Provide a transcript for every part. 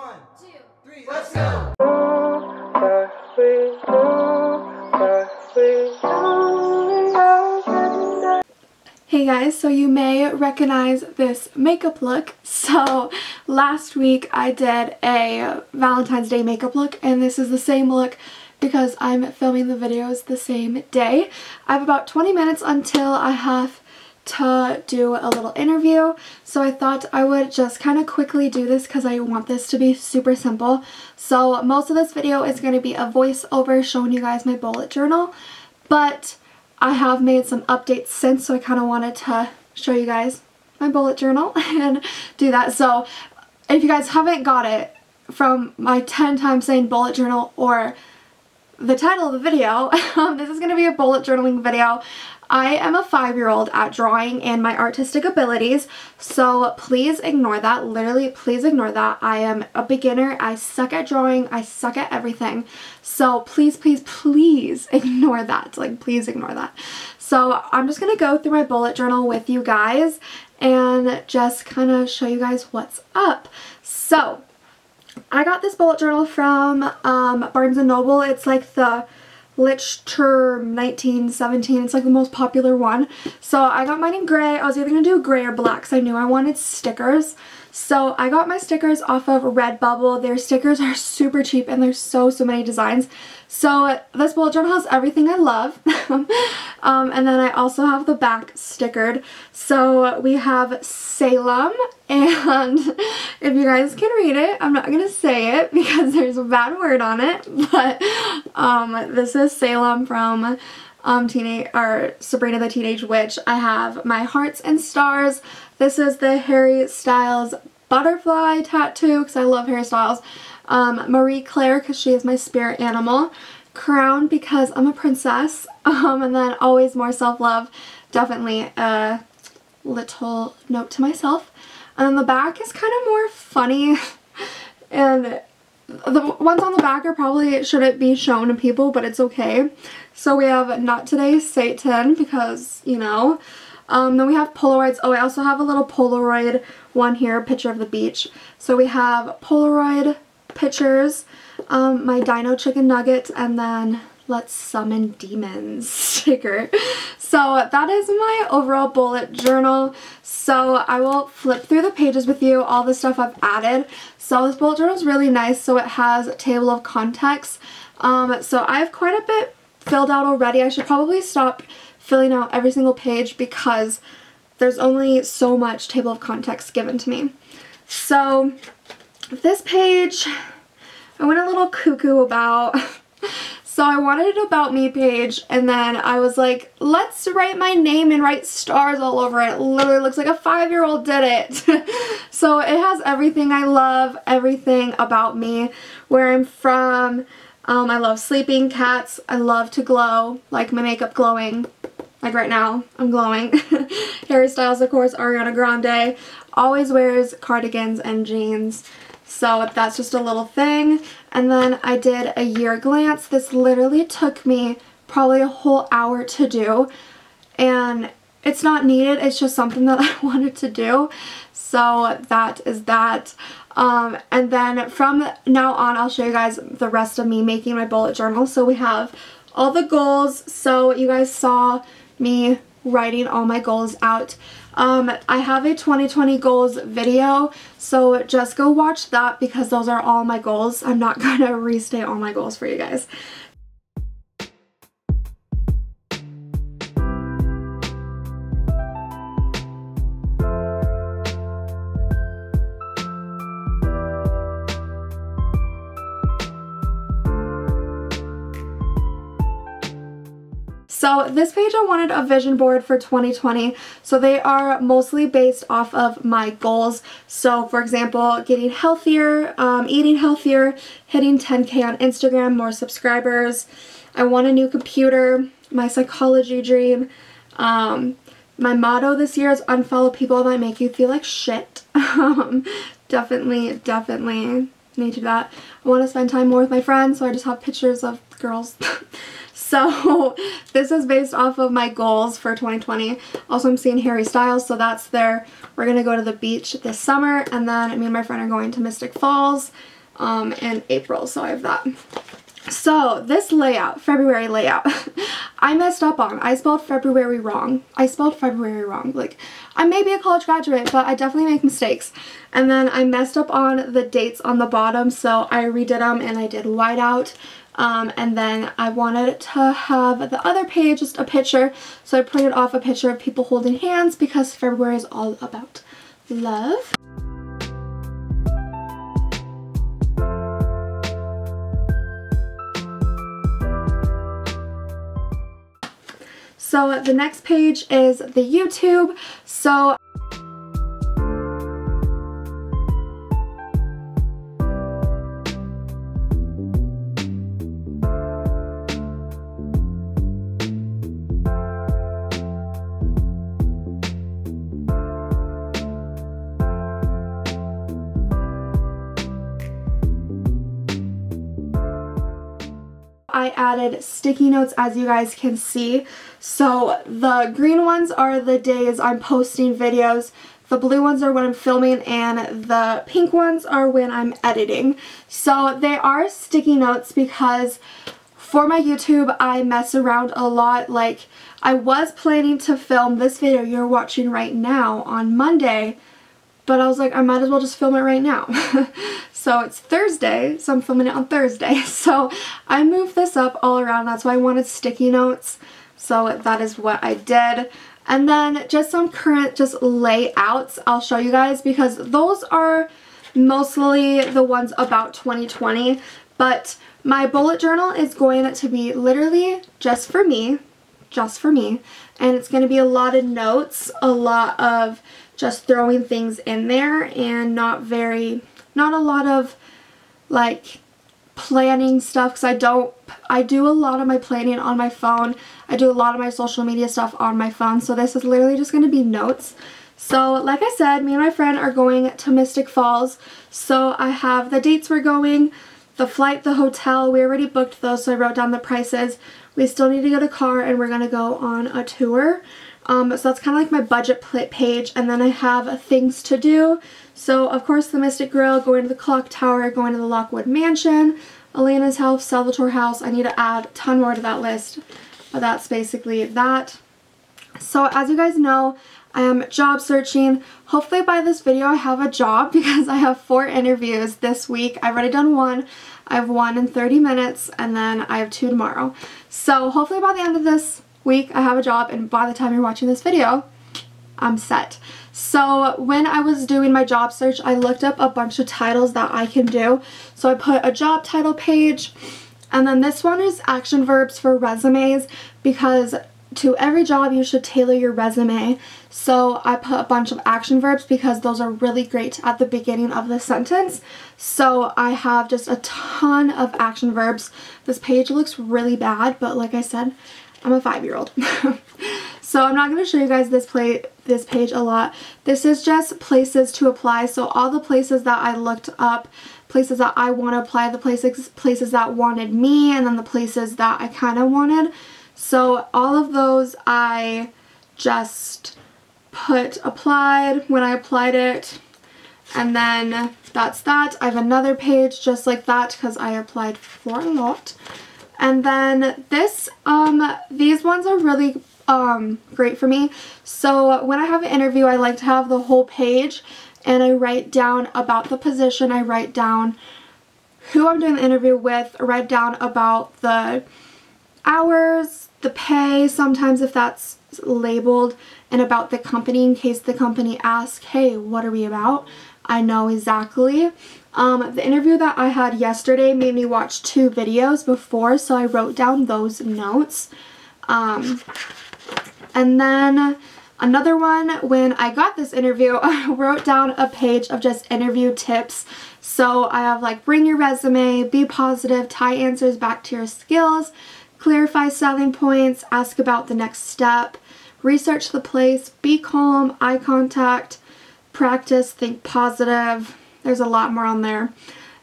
One, two, three, let's go! Hey guys, so you may recognize this makeup look. So last week I did a Valentine's Day makeup look and this is the same look because I'm filming the videos the same day. I have about 20 minutes until I have to do a little interview so I thought I would just kind of quickly do this because I want this to be super simple. So most of this video is going to be a voiceover showing you guys my bullet journal but I have made some updates since so I kind of wanted to show you guys my bullet journal and do that. So if you guys haven't got it from my 10 times saying bullet journal or the title of the video, um, this is going to be a bullet journaling video. I am a five-year-old at drawing and my artistic abilities, so please ignore that. Literally, please ignore that. I am a beginner. I suck at drawing. I suck at everything. So please, please, please ignore that. Like, please ignore that. So I'm just going to go through my bullet journal with you guys and just kind of show you guys what's up. So I got this bullet journal from um, Barnes & Noble. It's like the Leuchtturm 1917. It's like the most popular one. So I got mine in gray. I was either going to do gray or black because I knew I wanted stickers. So I got my stickers off of Redbubble. Their stickers are super cheap and there's so, so many designs. So this bullet journal has everything I love. um, and then I also have the back stickered. So we have Salem and if you guys can read it, I'm not going to say it because there's a bad word on it. But um, this is Salem from um, teenage or Sabrina the Teenage Witch. I have my hearts and stars. This is the Harry Styles butterfly tattoo because I love Harry Styles. Um, Marie Claire because she is my spirit animal. Crown because I'm a princess. Um, and then always more self-love. Definitely a little note to myself. And then the back is kind of more funny and the ones on the back are probably shouldn't be shown to people, but it's okay. So we have Not Today Satan because, you know. Um, then we have Polaroids. Oh, I also have a little Polaroid one here, picture of the beach. So we have Polaroid pictures, um, my Dino Chicken Nugget, and then Let's Summon Demons sticker. So that is my overall bullet journal. So I will flip through the pages with you, all the stuff I've added. So this bullet journal is really nice. So it has a table of contents. Um, so I have quite a bit filled out already. I should probably stop filling out every single page because there's only so much table of contents given to me. So this page I went a little cuckoo about. So I wanted an about me page and then I was like, let's write my name and write stars all over it. it literally looks like a five-year-old did it. so it has everything I love, everything about me, where I'm from. Um, I love sleeping cats. I love to glow, like my makeup glowing. Like right now, I'm glowing. Harry Styles, of course, Ariana Grande. Always wears cardigans and jeans. So that's just a little thing. And then I did a year glance. This literally took me probably a whole hour to do. And it's not needed. It's just something that I wanted to do. So that is that. Um, and then from now on, I'll show you guys the rest of me making my bullet journal. So we have all the goals. So you guys saw me writing all my goals out. Um, I have a 2020 goals video, so just go watch that because those are all my goals. I'm not going to restate all my goals for you guys. So this page I wanted a vision board for 2020. So they are mostly based off of my goals. So for example, getting healthier, um, eating healthier, hitting 10k on Instagram, more subscribers. I want a new computer, my psychology dream. Um, my motto this year is unfollow people that make you feel like shit. Um, definitely, definitely need to do that. I want to spend time more with my friends, so I just have pictures of girls. so this is based off of my goals for 2020. Also, I'm seeing Harry Styles, so that's there. We're going to go to the beach this summer, and then me and my friend are going to Mystic Falls um, in April, so I have that. So this layout, February layout, I messed up on. I spelled February wrong. I spelled February wrong. Like, I may be a college graduate, but I definitely make mistakes. And then I messed up on the dates on the bottom, so I redid them and I did whiteout. Um, and then I wanted to have the other page just a picture, so I printed off a picture of people holding hands because February is all about love. So the next page is the YouTube. So I added sticky notes as you guys can see. So the green ones are the days I'm posting videos. The blue ones are when I'm filming and the pink ones are when I'm editing. So they are sticky notes because for my YouTube I mess around a lot. Like I was planning to film this video you're watching right now on Monday but I was like, I might as well just film it right now. so it's Thursday, so I'm filming it on Thursday. So I moved this up all around. That's why I wanted sticky notes. So that is what I did. And then just some current just layouts I'll show you guys because those are mostly the ones about 2020. But my bullet journal is going to be literally just for me, just for me. And it's going to be a lot of notes, a lot of just throwing things in there and not very, not a lot of like planning stuff because I don't, I do a lot of my planning on my phone. I do a lot of my social media stuff on my phone. So this is literally just going to be notes. So like I said, me and my friend are going to Mystic Falls. So I have the dates we're going, the flight, the hotel. We already booked those, so I wrote down the prices. We still need to get a car and we're going to go on a tour. Um, so that's kind of like my budget page. And then I have things to do. So of course the Mystic Grill, going to the Clock Tower, going to the Lockwood Mansion, Elena's house, Salvatore house. I need to add a ton more to that list. But that's basically that. So as you guys know, I am job searching. Hopefully by this video I have a job because I have four interviews this week. I've already done one. I have one in 30 minutes and then I have two tomorrow. So hopefully by the end of this week I have a job and by the time you're watching this video, I'm set. So when I was doing my job search, I looked up a bunch of titles that I can do. So I put a job title page and then this one is action verbs for resumes because to every job you should tailor your resume. So I put a bunch of action verbs because those are really great at the beginning of the sentence. So I have just a ton of action verbs. This page looks really bad, but like I said, I'm a five-year-old. so I'm not going to show you guys this play this page a lot. This is just places to apply. So all the places that I looked up, places that I want to apply, the places places that wanted me, and then the places that I kind of wanted. So all of those I just put applied when I applied it. And then that's that. I have another page just like that because I applied for a lot. And then this, um, these ones are really um, great for me. So when I have an interview, I like to have the whole page and I write down about the position. I write down who I'm doing the interview with, I write down about the hours, the pay, sometimes if that's labeled, and about the company in case the company asks, hey, what are we about? I know exactly. Um, the interview that I had yesterday made me watch two videos before, so I wrote down those notes. Um, and then another one, when I got this interview, I wrote down a page of just interview tips. So I have like bring your resume, be positive, tie answers back to your skills, clarify selling points, ask about the next step, research the place, be calm, eye contact, practice, think positive, there's a lot more on there.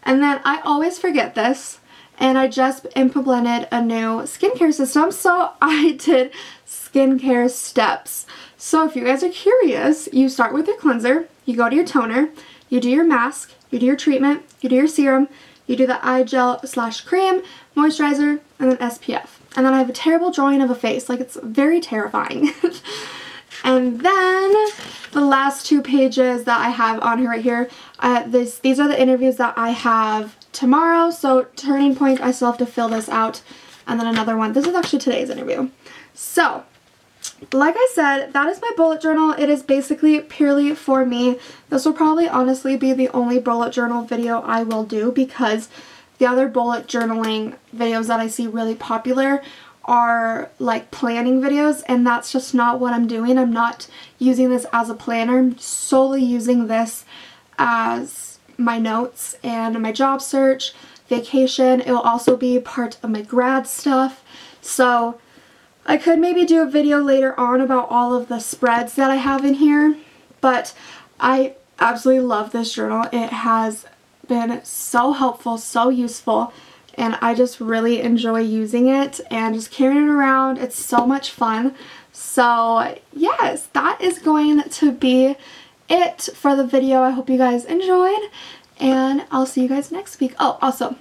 And then I always forget this and I just implemented a new skincare system so I did skincare steps. So if you guys are curious, you start with your cleanser, you go to your toner, you do your mask, you do your treatment, you do your serum, you do the eye gel slash cream, moisturizer, and then SPF. And then I have a terrible drawing of a face, like it's very terrifying. and then the last two pages that I have on here right here, uh, this, these are the interviews that I have tomorrow. So Turning Point, I still have to fill this out. And then another one. This is actually today's interview. So like I said, that is my bullet journal. It is basically purely for me. This will probably honestly be the only bullet journal video I will do because the other bullet journaling videos that I see really popular are like planning videos and that's just not what I'm doing. I'm not using this as a planner. I'm solely using this as my notes and my job search, vacation. It will also be part of my grad stuff. So I could maybe do a video later on about all of the spreads that I have in here, but I absolutely love this journal. It has been so helpful, so useful, and I just really enjoy using it and just carrying it around. It's so much fun. So yes, that is going to be it for the video. I hope you guys enjoyed, and I'll see you guys next week. Oh, also,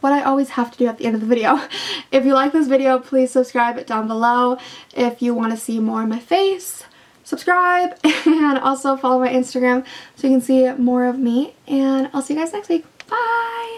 what I always have to do at the end of the video. If you like this video, please subscribe down below. If you want to see more of my face, subscribe and also follow my Instagram so you can see more of me. And I'll see you guys next week. Bye!